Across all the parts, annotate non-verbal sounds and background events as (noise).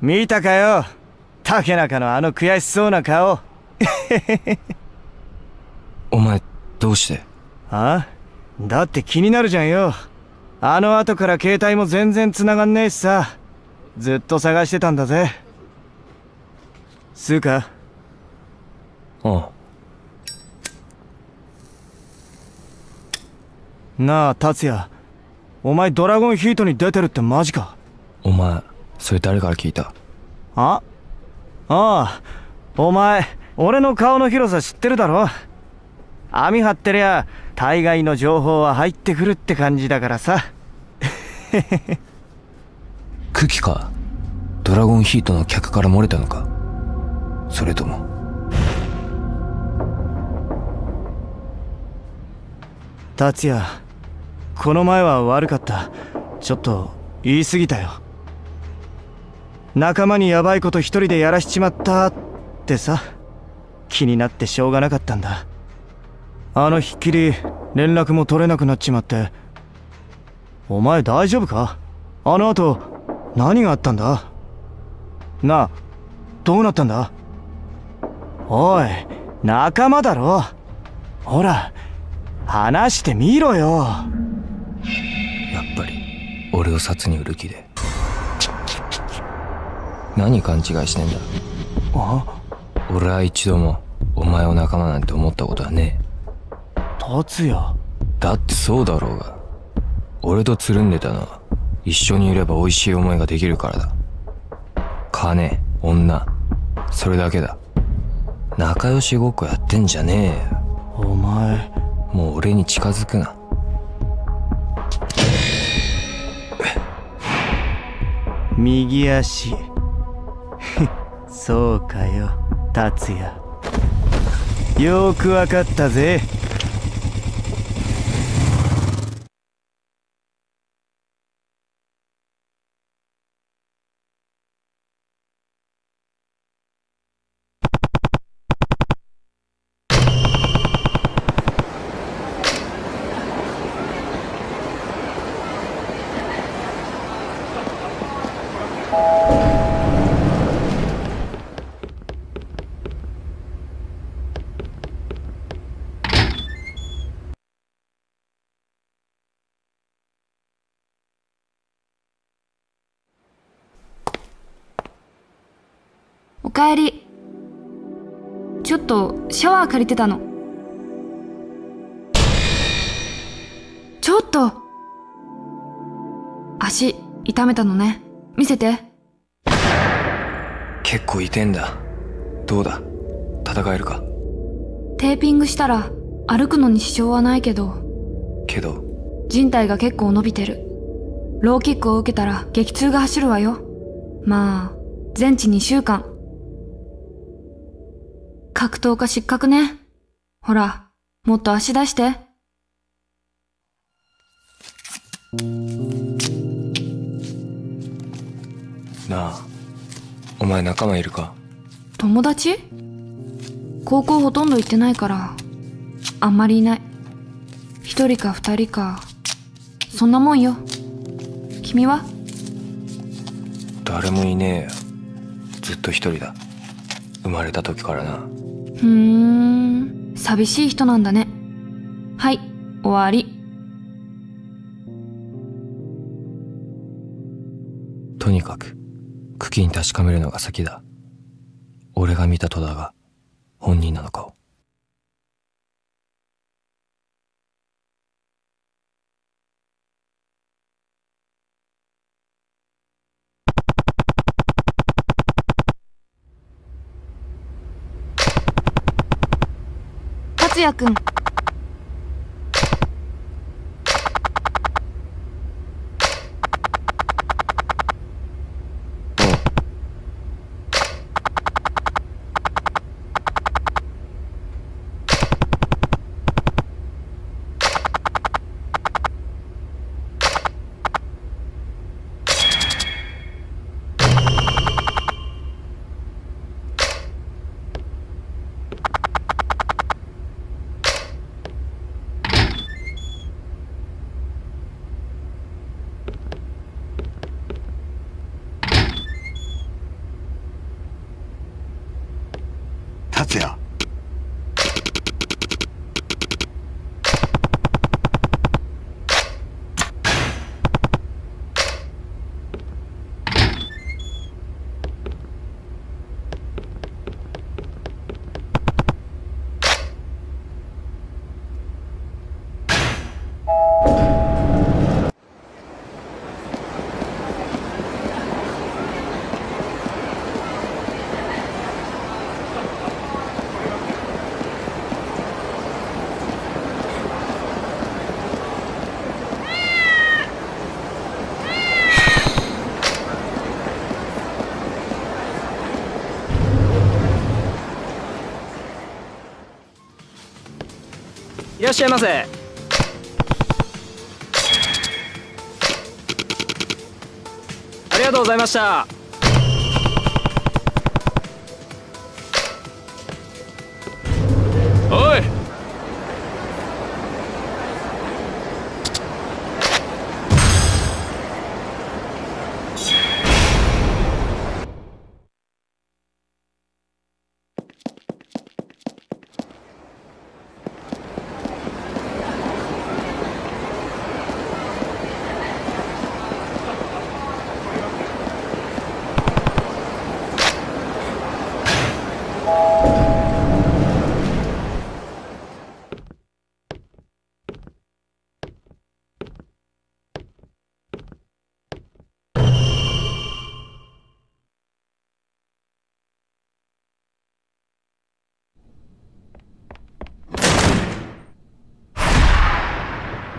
見たかよ？竹中のあの悔しそうな顔。(laughs) お前どうして？あ？だって気になるじゃんよ。あの後から携帯も全然繋がんねえしさ。ずっと探してたんだぜ。すうかああ。なあ達也。お前ドラゴンヒートに出てるってマジか。お前それ誰から聞いた？あああお前俺の顔の広さ知ってるだろ？網張ってりゃ大概の情報は入ってくるって感じだからさ。(laughs) クキかドラゴンヒートの客から漏れたのか？それとも。達也この前は悪かった。ちょっと言い過ぎたよ仲間にヤバいこと一人でやらしちまったってさ。気になってしょうがなかったんだ。あのひっきり連絡も取れなくなっちまって。お前大丈夫か？あの後何があったんだ？なあどうなったんだ？おい仲間だろ。ほら話してみろよ。やっぱり俺を札に売る気で。何勘違いしてんだ？あ？俺は一度もお前を仲間なんて思ったことはね達也？えだってそうだろうが。俺とつるんでたのは一緒にいれば美味しい思いができるからだ。金女それだけだ。仲良しごっこやってんじゃねえよ。お前。もう俺に近づくな。右足そうかよ達也。よくわかったぜ。かえり。ちょっとシャワー借りてたの。ちょっと。足痛めたのね。見せて。結構痛えんだ。どうだ？戦えるか？テーピングしたら歩くのに支障はないけど。けど？人体が結構伸びてる。ローキックを受けたら激痛が走るわよ。まあ全治2週間格闘家失格ね。ほらもっと足出して。なあお前仲間いるか？友達？高校ほとんど行ってないからあんまりいない。一人か二人かそんなもんよ。君は？誰もいねえよ。ずっと一人だ。生まれた時からなふーん。寂しい人なんだね。はい終わり。とにかく茎に確かめるのが先だ。俺が見た戸田が本人なのかを。也くん達也いらっしゃいませ。ありがとうございました。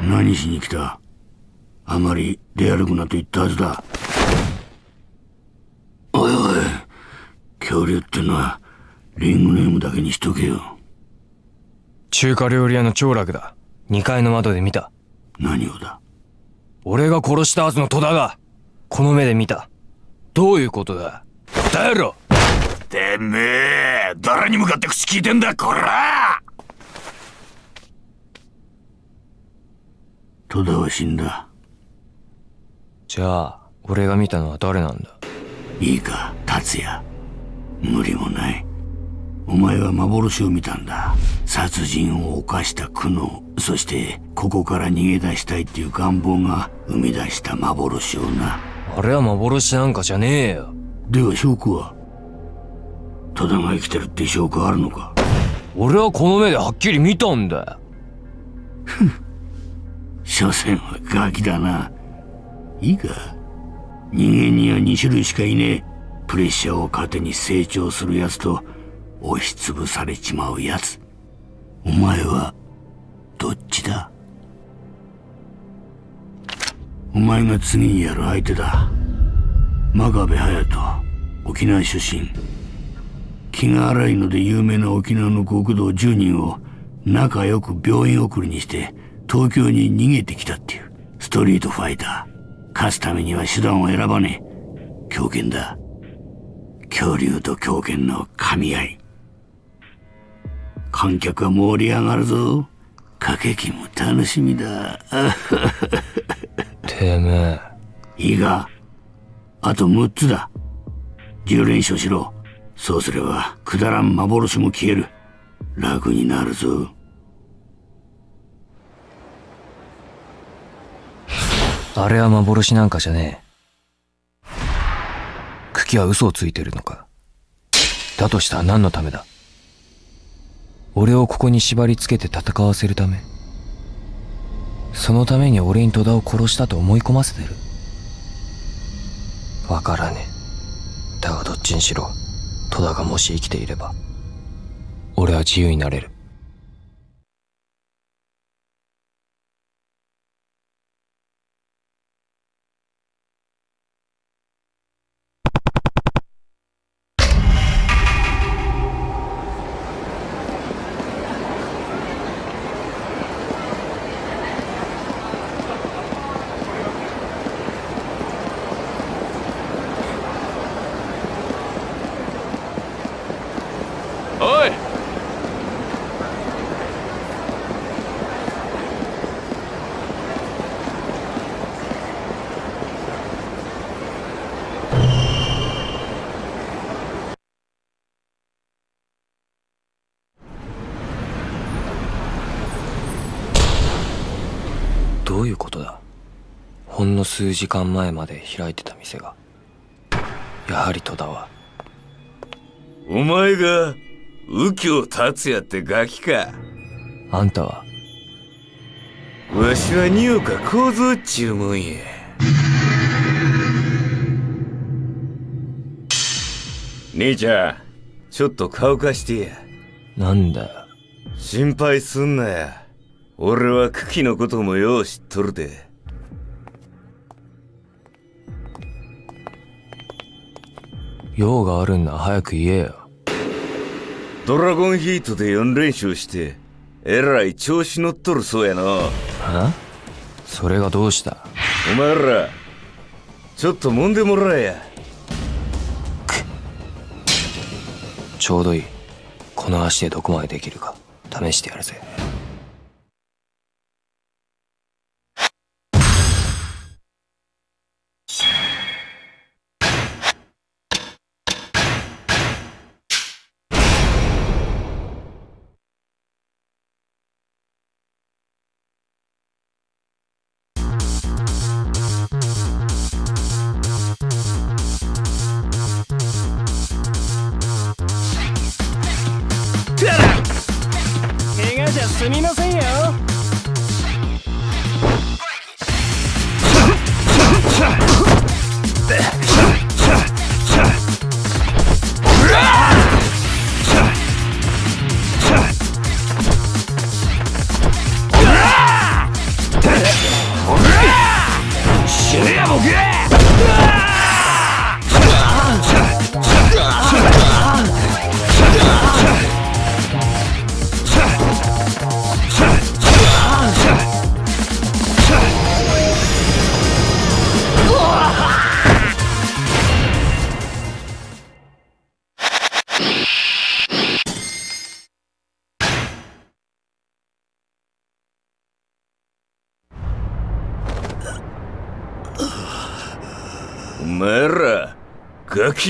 何しに来た？あまり出歩くなと言ったはずだ。おいおい恐竜ってのはリングネームだけにしとけよ。中華料理屋の長楽だ。2階の窓で見た。何をだ？俺が殺したはずの戸田がこの目で見た。どういうことだ？答えろ。てめえ誰に向かって口聞いてんだこら戸田は死んだ？じゃあ俺が見たのは誰なんだ？いいか達也。無理もない。お前は幻を見たんだ。殺人を犯した苦悩。そしてここから逃げ出したいっていう願望が生み出した幻をな。あれは幻なんかじゃねえよ。では証拠は？戸田が生きてるって証拠あるのか？俺はこの目ではっきり見たんだよ所詮はガキだな。いいか？人間には2種類しかいねえ。プレッシャーを糧に成長する奴と押しつぶされちまう奴。お前はどっちだ？お前が次にやる相手だ。真壁隼人沖縄出身。気が荒いので有名な沖縄の極道10人を仲良く病院送りにして東京に逃げてきたっていう。ストリートファイター。勝つためには手段を選ばねえ。狂犬だ。恐竜と狂犬の噛み合い。観客は盛り上がるぞ。駆け引きも楽しみだ。(laughs) てめえ。いいがあと6つだ。10連勝しろ。そうすればくだらん幻も消える。楽になるぞあれは幻なんかじゃねえ。茎は嘘をついてるのか。だとしたら何のためだ？俺をここに縛り付けて戦わせるため。そのために俺に戸田を殺したと思い込ませてる。わからねえ。だがどっちにしろ戸田がもし生きていれば俺は自由になれるおいほんの数時間前まで開いてた店がやはり戸田は。お前が右京達也ってガキか。あんたは？わしは二岡幸三っちゅうもんや。兄ちゃんちょっと顔貸してや。なんだよ。心配すんなや。俺は久喜のこともよう知っとるで用があるんな早く言えよ。ドラゴンヒートで4連勝してえらい調子乗っとるそうやなはそれがどうした？お前らちょっと揉んでもらえや。ちょうどいい。この足でどこまでできるか。試してやるぜ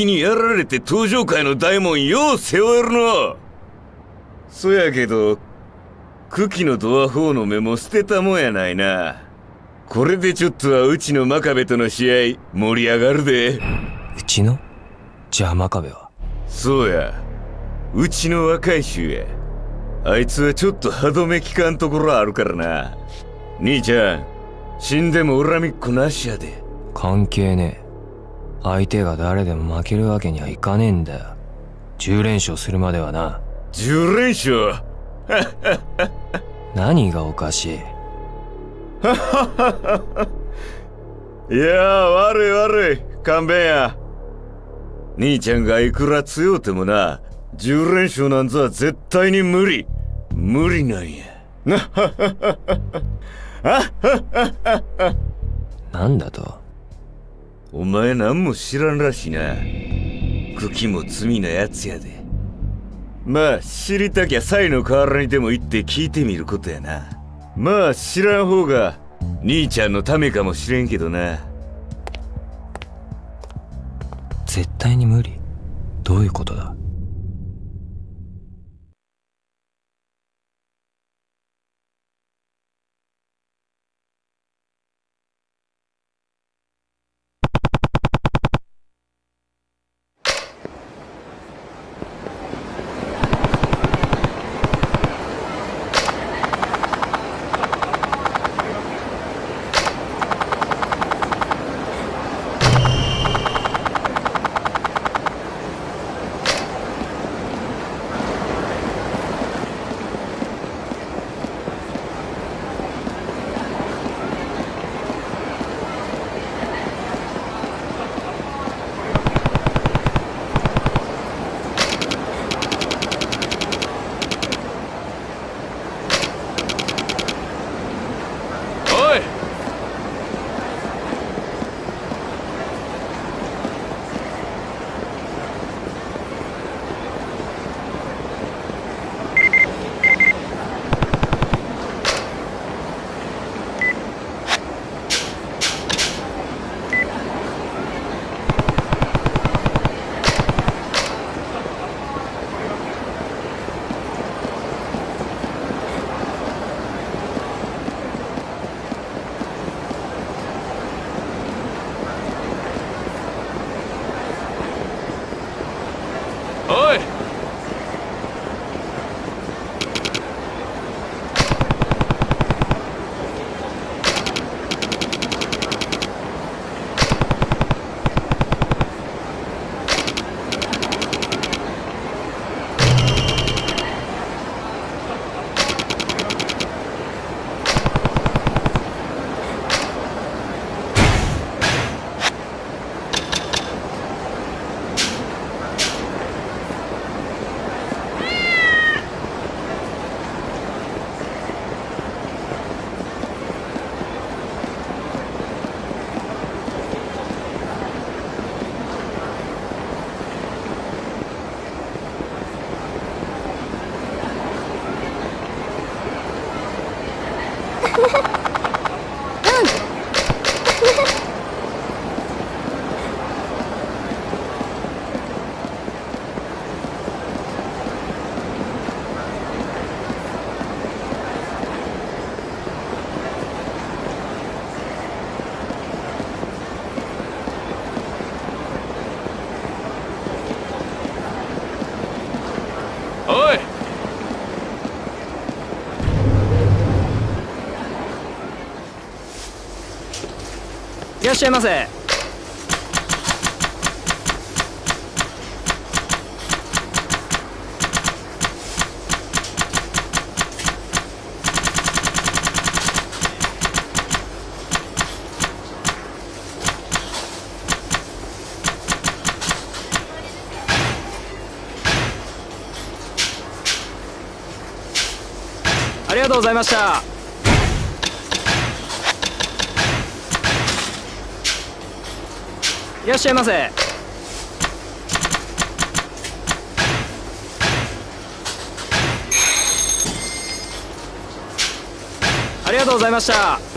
にやられて登場界の大門よう背負えるなそやけど久喜のドア4の目も捨てたもんやないな。これでちょっとはうちの真壁との試合盛り上がるで。うちの？じゃあ真壁は？そうや。うちの若い衆や。あいつはちょっと歯止め効かんところあるからな。兄ちゃん死んでも恨みっこなしやで。関係ねえ相手が誰でも負けるわけにはいかねえんだよ。10連勝するまではな。10連勝？(laughs) 何がおかしい？(laughs) いやあ悪い悪い。勘弁や。兄ちゃんがいくら強うてもな10連勝なんぞは絶対に無理。無理なんや。(laughs) なんだと？お前何も知らんらしいな。茎も罪なやつやで。まあ知りたきゃサイの河原にでも行って聞いてみることやな。まあ知らん方が兄ちゃんのためかもしれんけどな。絶対に無理。どういうことだ？しゃいませ。ありがとうございました。らっしゃいませ。ありがとうございました。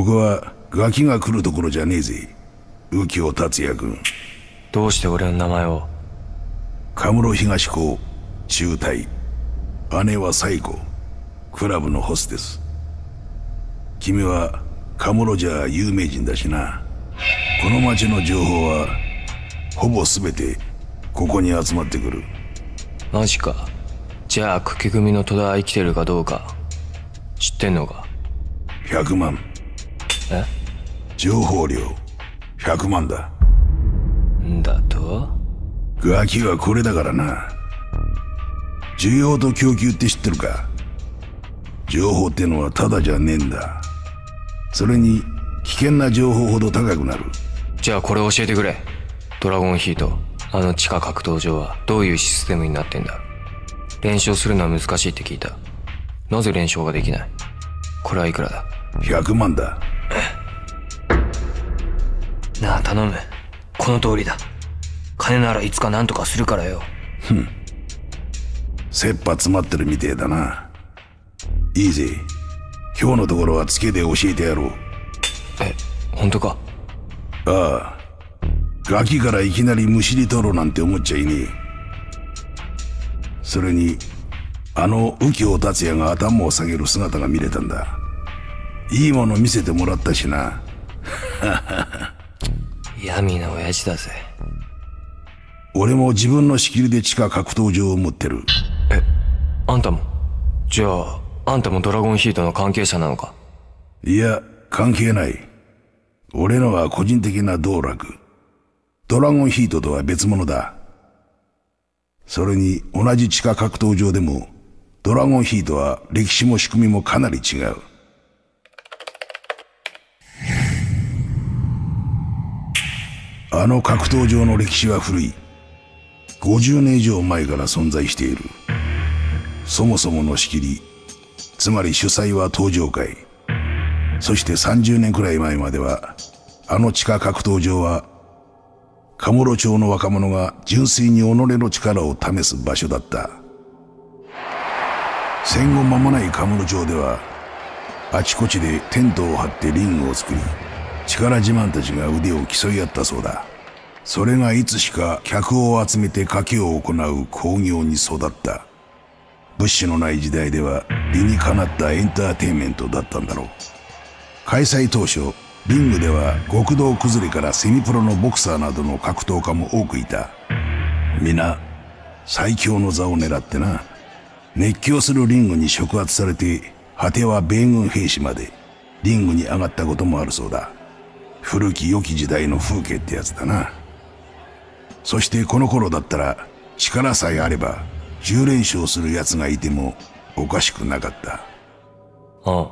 ここはガキが来るところじゃねえぜ。右京達也君。どうして俺の名前を？カムロ東高中隊。姉は最後クラブのホステス。君はカムロじゃ有名人だしな。この町の情報はほぼ全てここに集まってくる。マジか。じゃあ久喜組の戸田は生きてるかどうか。知ってんのか？100万。え情報量。100万だ。んだと？ガキはこれだからな。需要と供給って知ってるか？情報ってのはただじゃねえんだ。それに危険な情報ほど高くなる。じゃあこれ教えてくれ。ドラゴンヒートあの地下格闘場はどういうシステムになってんだ？連勝するのは難しいって聞いた。なぜ連勝ができない？これはいくらだ？100万だなあ頼む。この通りだ。金ならいつか何とかするからよ。切羽詰まってるみてえだな。いいぜ今日のところはツケで教えてやろう。え本当か？ああ。ガキからいきなりむしり取ろうなんて思っちゃいねえ。それにあの右京達也が頭を下げる姿が見れたんだ。いいもの見せてもらったしな闇な親父だぜ。俺も自分の仕切りで地下格闘場を持ってる。えあんたも？じゃああんたもドラゴンヒートの関係者なのか？いや関係ない。俺のは個人的な道楽。ドラゴンヒートとは別物だ。それに同じ地下格闘場でもドラゴンヒートは歴史も仕組みもかなり違うあの格闘場の歴史は古い。50年以上前から存在している。そもそもの仕切りつまり主催は登場会。そして30年くらい前まではあの地下格闘場はカムロ町の若者が純粋に己の力を試す場所だった。戦後間もないカムロ町ではあちこちでテントを張ってリングを作り力自慢たちが腕を競い合ったそうだ。それがいつしか客を集めて賭けを行う興行に育った。物資のない時代では理にかなったエンターテインメントだったんだろう。開催当初リングでは極道崩れからセミプロのボクサーなどの格闘家も多くいた。皆最強の座を狙ってな。熱狂するリングに触発されて果ては米軍兵士までリングに上がったこともあるそうだ。古き良き時代の風景ってやつだな。そしてこの頃だったら力さえあれば10連勝する奴がいてもおかしくなかった。ああ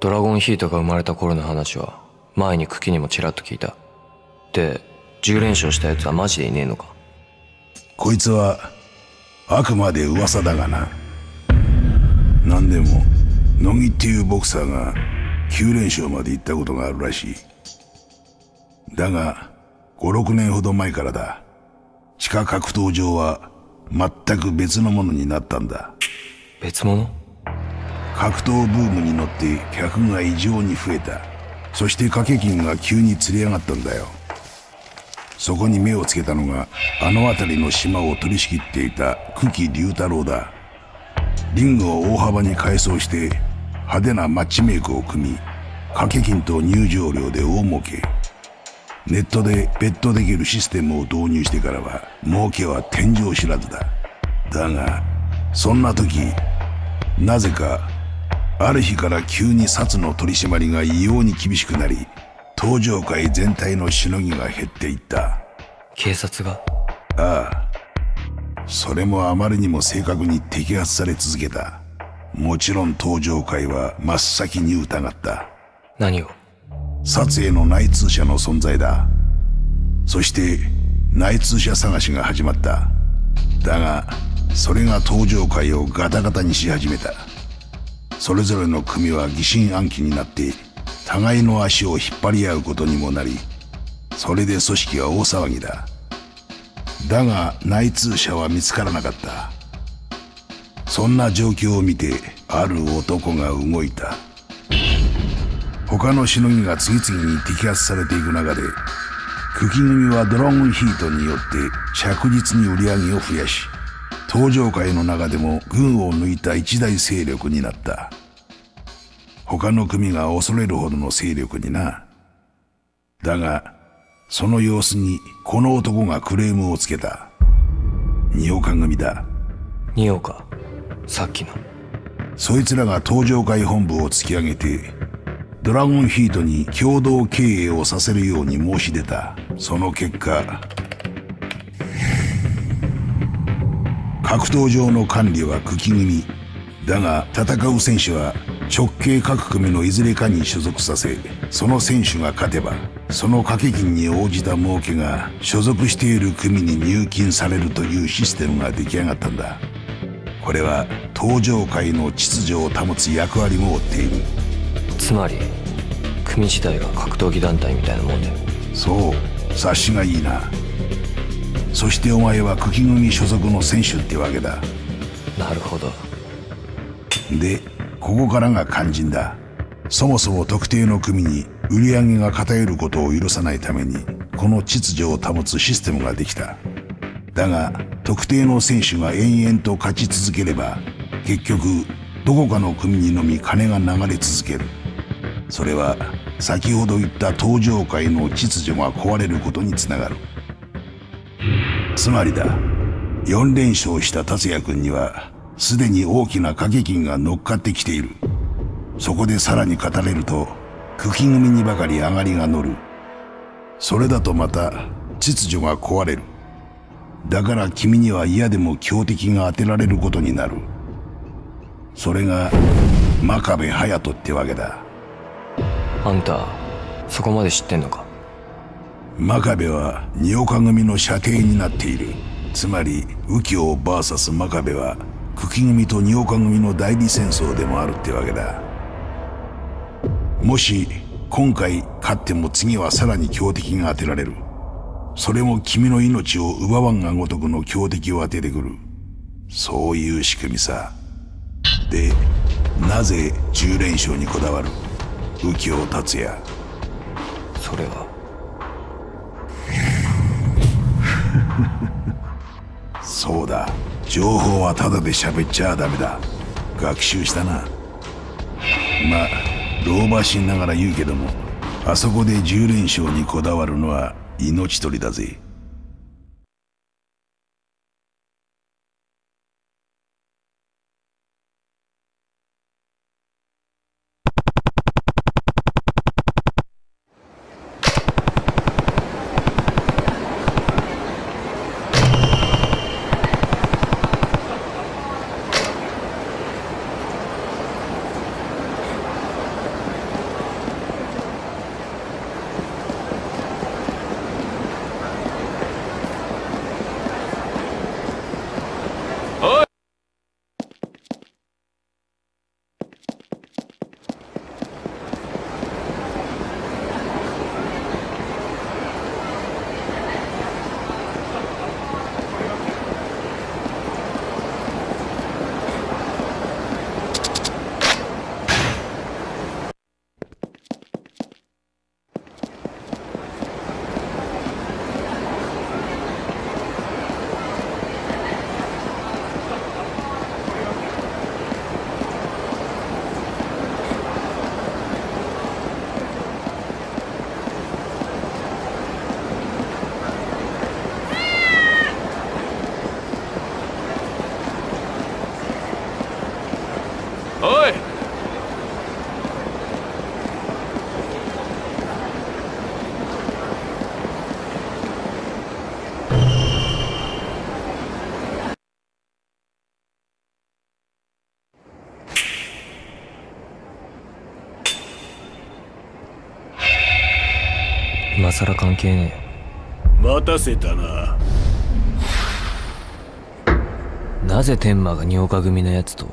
ドラゴンヒートが生まれた頃の話は前に茎にもちらっと聞いた。で10連勝したやつはマジでいねえのか？こいつはあくまで噂だがな。何でも乃木っていうボクサーが9連勝まで行ったことがあるらしいだが56年ほど前からだ。地下格闘場は全く別のものになったんだ。別物？格闘ブームに乗って客が異常に増えた。そして掛け金が急に釣り上がったんだよ。そこに目をつけたのがあの辺りの島を取り仕切っていた久喜龍太郎だ。リングを大幅に改装して派手なマッチメイクを組み掛け金と入場料で大儲けネットでベットできるシステムを導入してからは儲けは天井知らずだ。だがそんな時なぜかある日から急に札の取り締まりが異様に厳しくなり登場界全体のしのぎが減っていった。警察が？ああ。それもあまりにも正確に摘発され続けた。もちろん登場界は真っ先に疑った。何を？撮影の内通者の存在だ。そして内通者探しが始まった。だがそれが登場界をガタガタにし始めた。それぞれの組は疑心暗鬼になって互いの足を引っ張り合うことにもなりそれで組織は大騒ぎだ。だが内通者は見つからなかった。そんな状況を見てある男が動いた。他のしのぎが次々に摘発されていく中で久喜組はドラゴンヒートによって着実に売り上げを増やし登場界の中でも群を抜いた一大勢力になった。他の組が恐れるほどの勢力になだがその様子にこの男がクレームをつけた。二岡組だ。二岡さっきの。そいつらが登場会本部を突き上げてドラゴンヒートに共同経営をさせるように申し出た。その結果格闘場の管理は茎組だが戦う選手は直系各組のいずれかに所属させその選手が勝てばその掛け金に応じた儲けが所属している組に入金されるというシステムが出来上がったんだ。これは登場界の秩序を保つ役割も負っている。つまり組自体が格闘技団体みたいなもんで。そう察しがいいな。そしてお前は茎組所属の選手ってわけだ。なるほど。でここからが肝心だ。そもそも特定の組に売り上げが偏ることを許さないためにこの秩序を保つシステムができた。だが特定の選手が延々と勝ち続ければ結局どこかの組にのみ金が流れ続ける。それは先ほど言った登場界の秩序が壊れることにつながる。つまりだ。4連勝した達也君にはすでに大きな掛け金が乗っかってきている。そこでさらに語れると茎組にばかり上がりが乗る。それだとまた秩序が壊れる。だから君には嫌でも強敵が当てられることになる。それが真壁隼人ってわけだ。あんたそこまで知ってんのか？真壁は二岡組の射程になっている。つまり右京 VS 真壁は久喜組と二岡組の代理戦争でもあるってわけだ。もし今回勝っても次はさらに強敵が当てられる。それも君の命を奪わんがごとくの強敵を当ててくる。そういう仕組みさ。でなぜ10連勝にこだわる？右京達也それは。(laughs) そうだ。情報はただで喋っちゃダメだ。学習したな。まあ老婆心ながら言うけどもあそこで10連勝にこだわるのは命取りだぜ。今更関係ね待たせたな。えなぜ天馬が二岡組のやつと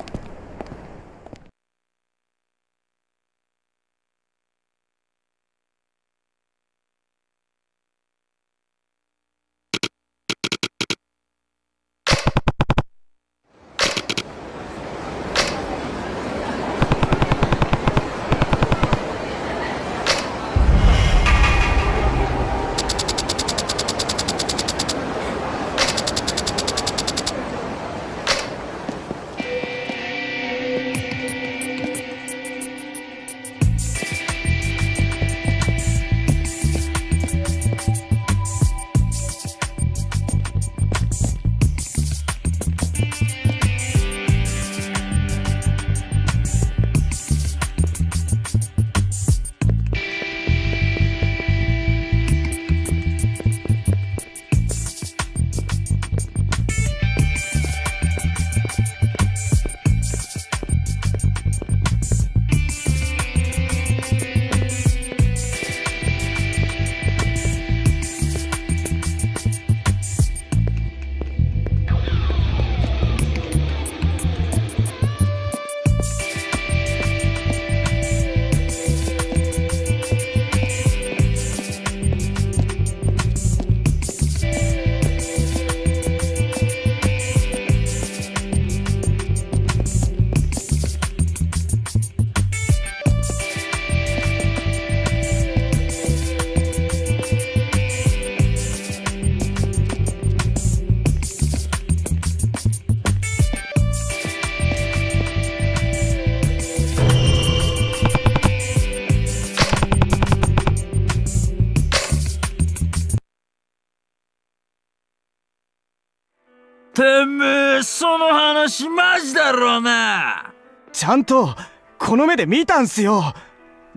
ちゃんとこの目で見たんすよ。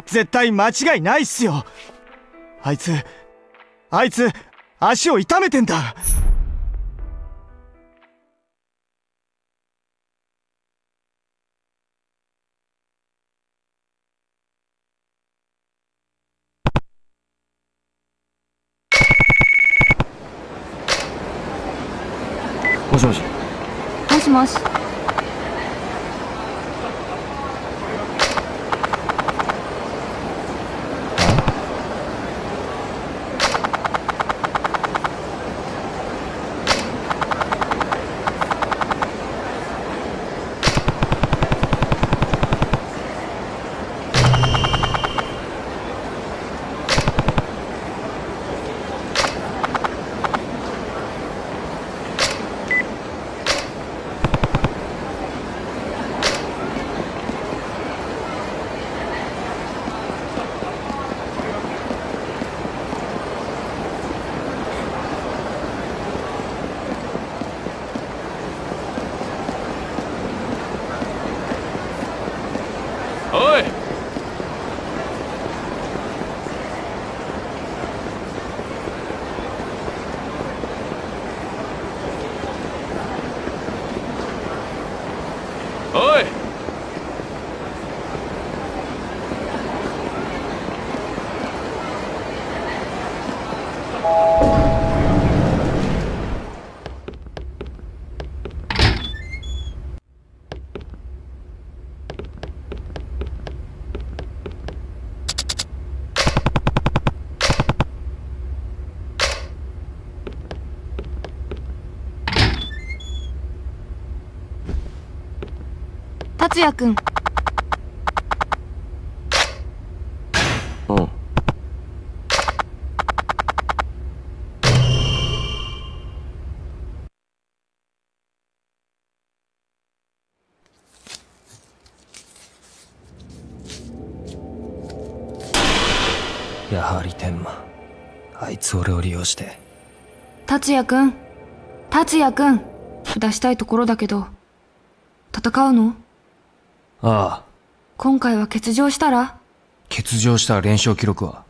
絶対間違いないっすよ。あいつあいつ足を痛めてんだ。もしもし。もしもしおいおい達也くん。うん。やはり天馬。あいつ俺を利用して。達也くん。達也くん。出したいところだけど戦うの？ああ。今回は欠場したら？欠場した連勝記録は？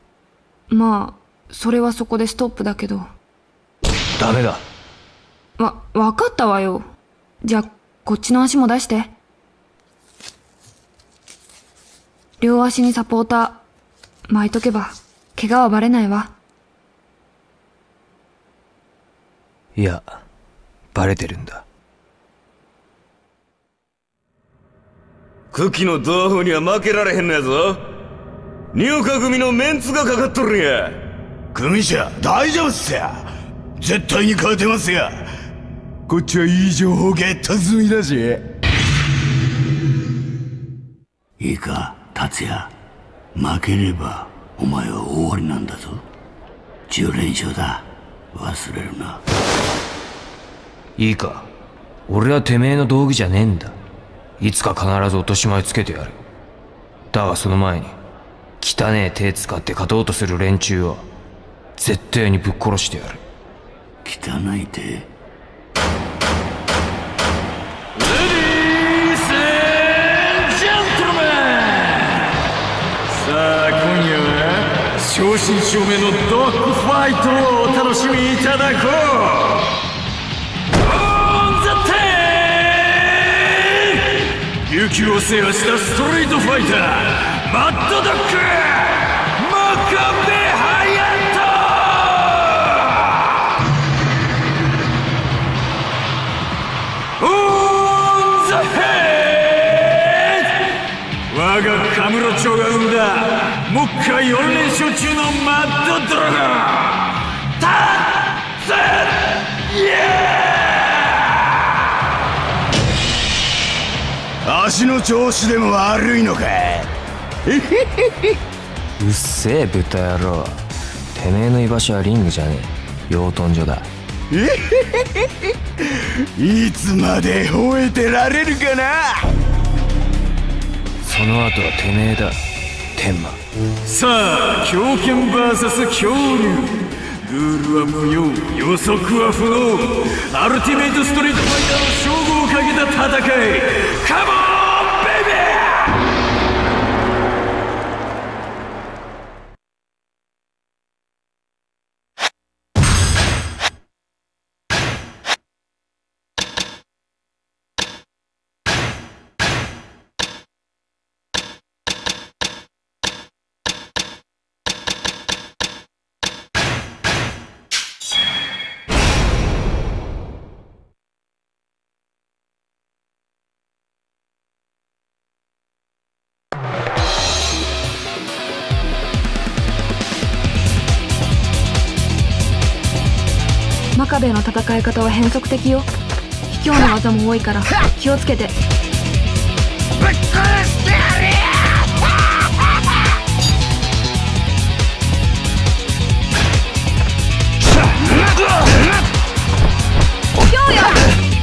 まあそれはそこでストップだけど。ダメだ。わわかったわよ。じゃあこっちの足も出して。両足にサポーター巻いとけば怪我はバレないわ。いやバレてるんだ久喜のドアホには負けられへんのやぞ。入岡組のメンツがかかっとるんや。組者大丈夫っすや。絶対に勝てますや。こっちはいい情報ゲット済みだしいいか達也。負ければお前は終わりなんだぞ。10連勝だ。忘れるな。いいか。俺はてめえの道具じゃねえんだいつか必ず落とし前つけてやる。だがその前に汚え手使って勝とうとする連中は絶対にぶっ殺してやる。汚い手。さあ今夜は正真正銘のドッグファイトをお楽しみいただこう琉球を制覇したストリートファイターマッドドッグマカベハヤト。オンザヘッ我がカムロ町が生んだ目下4連勝中のマッドドラゴン。タッツイ足の調子でも悪いのか (laughs) うっせえ豚野郎。てめえの居場所はリングじゃねえ。養豚所だ。(laughs) いつまで吠えてられるかな？その後はてめえだ。天馬。さあ狂犬 VS 恐竜。ルールは無用。予測は不能。アルティメイトストリートファイターの称号をかけた戦い。カモン！真壁の戦い方は変則的よ。卑怯な技も多いから気をつけて。ぶっ殺してやるよ卑怯よ。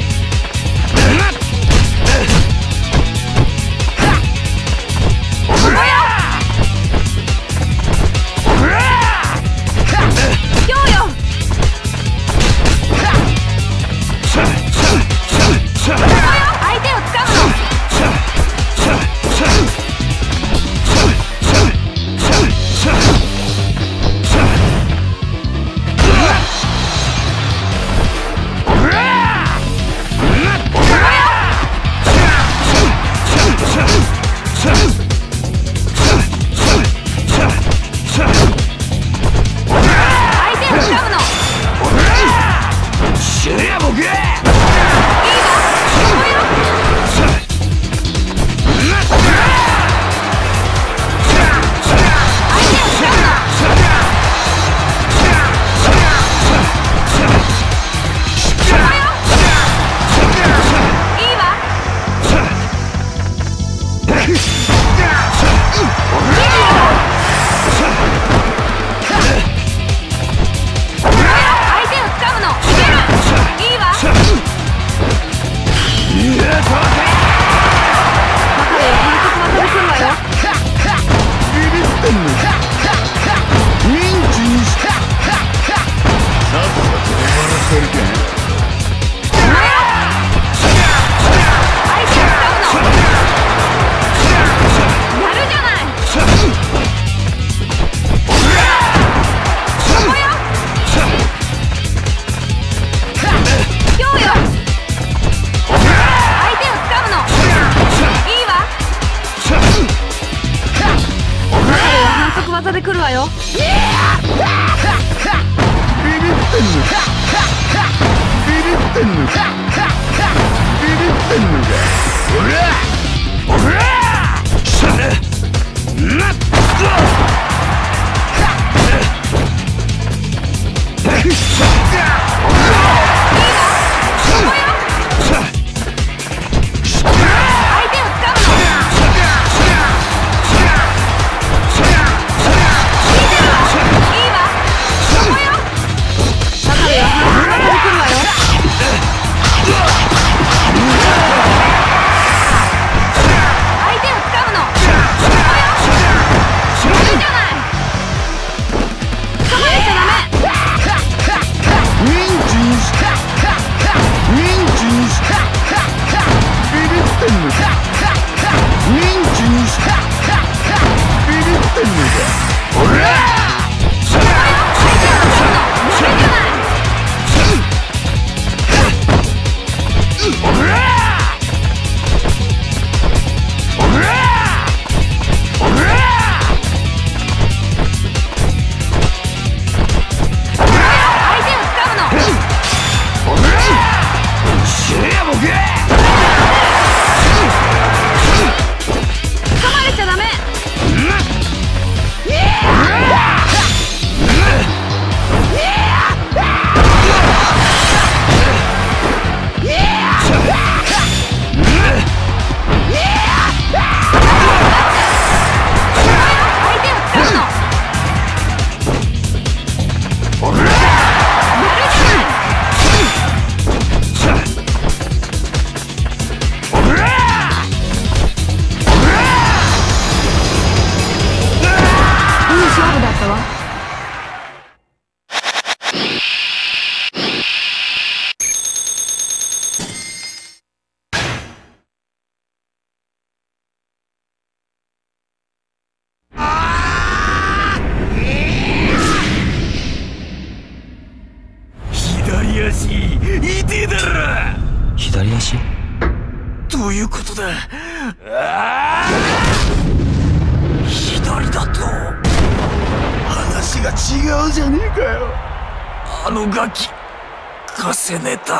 を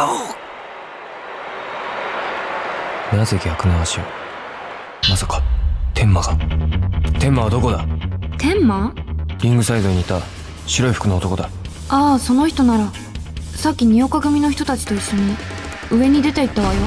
なぜ逆の足をまさか天馬が。天馬はどこだ？天馬リングサイドにいた白い服の男だ。ああその人なら。さっき二岡組の人たちと一緒に上に出て行ったわよ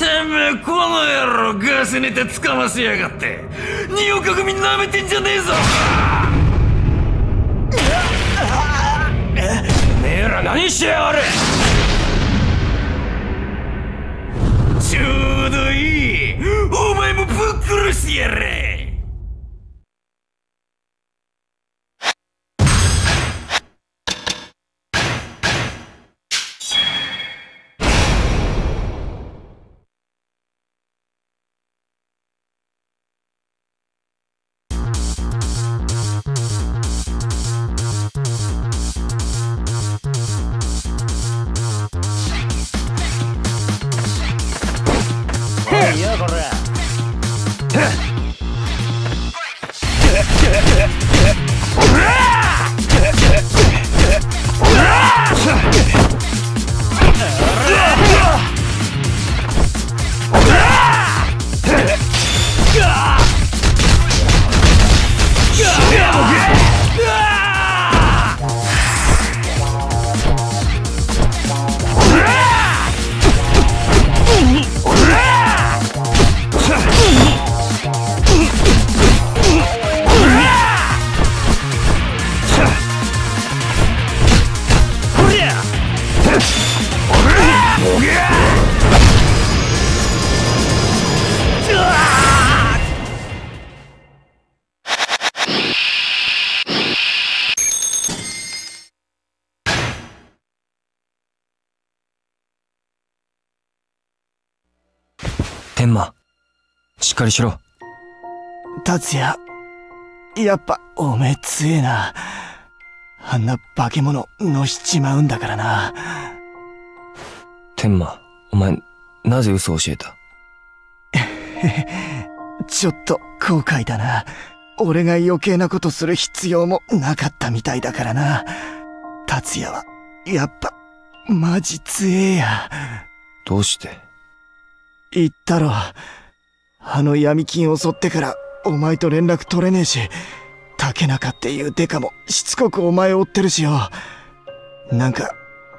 てめえこの野やせネタ捕ませやがって。二岡組なめてんじゃねえぞ。てめえら何しやがる。ちょうどいい。お前もぶっ殺してやれ。かりしろ。達也やっぱおめえ強えな。あんな化け物のしちまうんだからな。天馬お前なぜ嘘を教えた？(laughs) ちょっと後悔だな。俺が余計なことする必要もなかったみたいだからな。達也はやっぱマジ強えや。どうして？言ったろあの闇金を襲ってからお前と連絡取れねえし竹中っていうデカもしつこくお前を追ってるしよ。なんか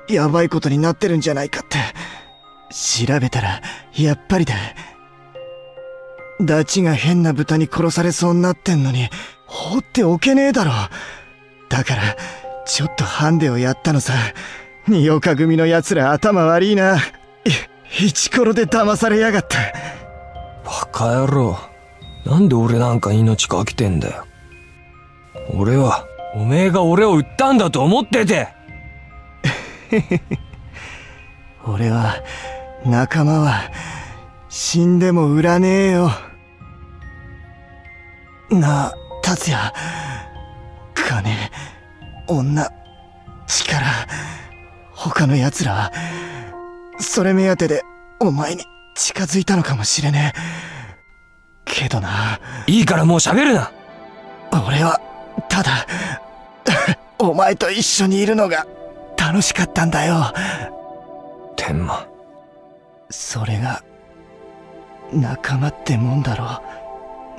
やばいことになってるんじゃないかって。調べたらやっぱりだ。ダチが変な豚に殺されそうになってんのに放っておけねえだろ。だからちょっとハンデをやったのさ。二岡組の奴ら頭悪いな。イチコロで騙されやがった。バカ野郎。なんで俺なんか命かけてんだよ。俺はおめえが俺を売ったんだと思ってて。(laughs) 俺は仲間は死んでも売らねえよ。なあ達也。金女力他の奴ら。はそれ目当てでお前に。近づいたのかもしれねえ。けどな。いいからもう喋るな。俺はただ (laughs) お前と一緒にいるのが楽しかったんだよ。天馬それが仲間ってもんだろ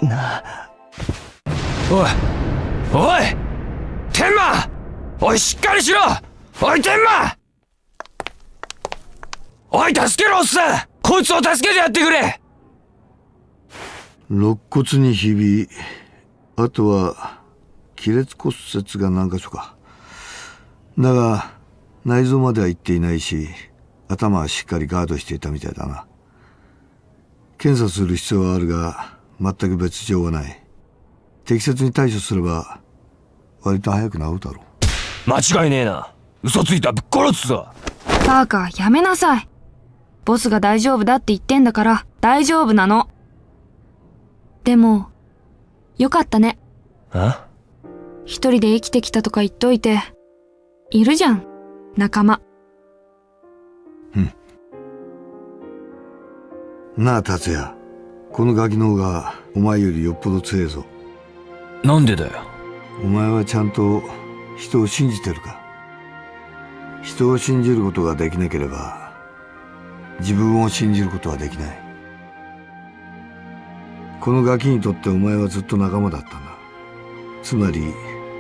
なあ。おい。おい。天馬おいしっかりしろ。おい天馬おい助けろおっさんこいつを助けてやってくれ。肋骨にひびあとは亀裂骨折が何箇所か。だが内臓までは行っていないし頭はしっかりガードしていたみたいだな。検査する必要はあるが全く別状はない。適切に対処すれば割と早く治るだろう。間違いねえな。嘘ついたらぶっ殺すぞ。バーカやめなさいボスが大丈夫だって言ってんだから大丈夫なの。でもよかったね。あ？一人で生きてきたとか言っといているじゃん仲間。なあ達也。このガキの方がお前よりよっぽど強えぞ。なんでだよ。お前はちゃんと人を信じてるか。人を信じることができなければ自分を信じることはできない。このガキにとってお前はずっと仲間だったんだ。つまり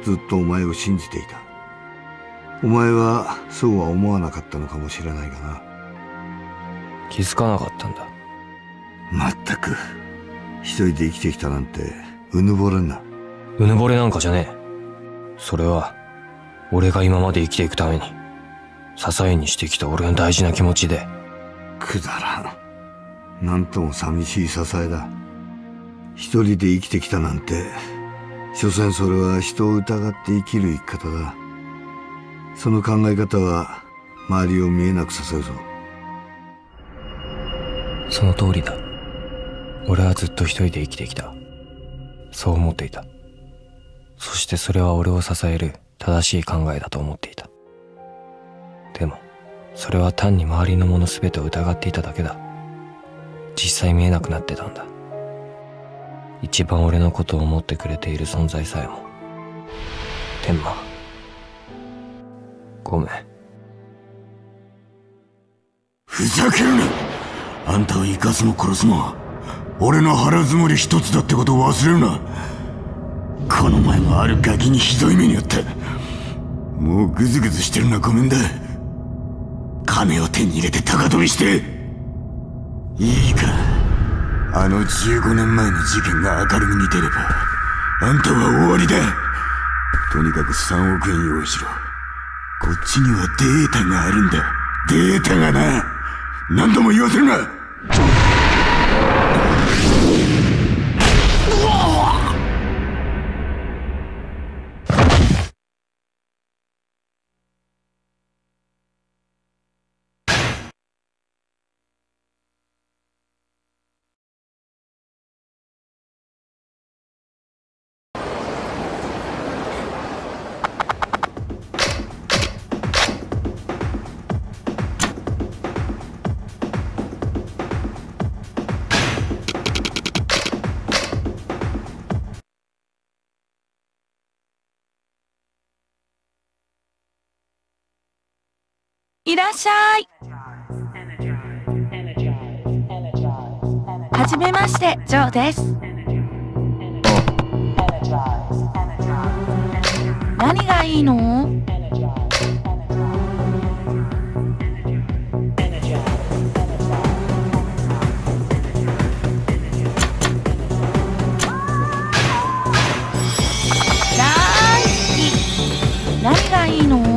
ずっとお前を信じていた。お前はそうは思わなかったのかもしれないがな。気づかなかったんだ。まったく。一人で生きてきたなんてうぬぼれんな。うぬぼれなんかじゃねえ。それは俺が今まで生きていくために支えにしてきた俺の大事な気持ちでくだらん。なんとも寂しい支えだ。一人で生きてきたなんて。所詮それは人を疑って生きる生き方だ。その考え方は周りを見えなくさせるぞ。その通りだ。俺はずっと一人で生きてきた。そう思っていた。そしてそれは俺を支える正しい考えだと思っていた。それは単に周りのもの全てを疑っていただけだ。実際見えなくなってたんだ。一番俺のことを思ってくれている存在さえも。天馬。ごめん。ふざけるな。あんたを生かすも殺すも俺の腹積もり一つだってことを忘れるな。この前もあるガキにひどい目にあったもうグズグズしてるのはごめんだ。金を手に入れて高飛びしていいか。あの15年前の事件が明るみに出ればあんたは終わりだ。とにかく3億円用意しろ。こっちにはデータがあるんだ。データがな。何度も言わせるな。いらっしゃい。はじめまして、ジョーです。何がいいの？何がいいの？